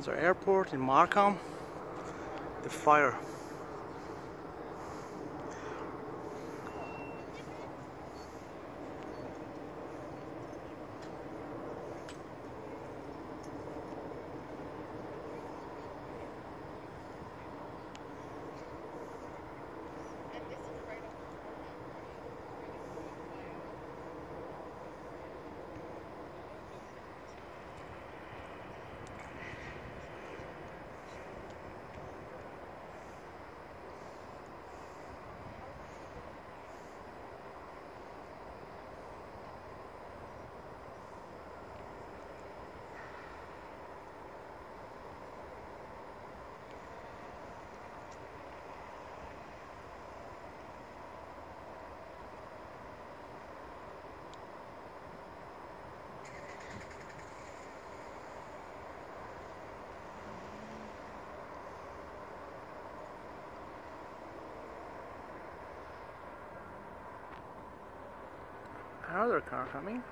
There's our airport in Markham. The fire. Another car coming.